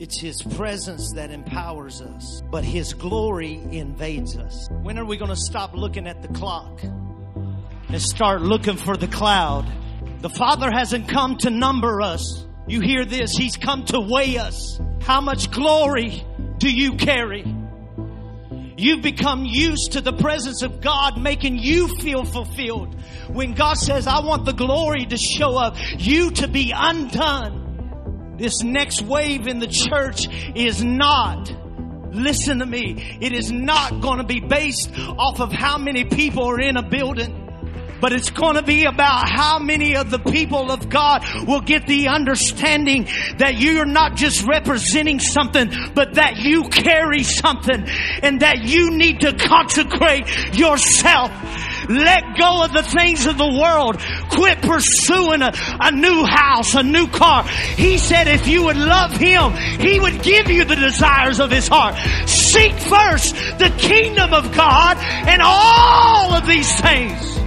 It's His presence that empowers us, but His glory invades us. When are we going to stop looking at the clock and start looking for the cloud? The Father hasn't come to number us. You hear this? He's come to weigh us. How much glory do you carry? You've become used to the presence of God making you feel fulfilled. When God says, I want the glory to show up, you to be undone. This next wave in the church is not Listen to me. It is not going to be based off of how many people are in a building. But it's going to be about how many of the people of God will get the understanding that you're not just representing something, but that you carry something and that you need to consecrate yourself let go of the things of the world. Quit pursuing a, a new house, a new car. He said if you would love Him, He would give you the desires of His heart. Seek first the kingdom of God and all of these things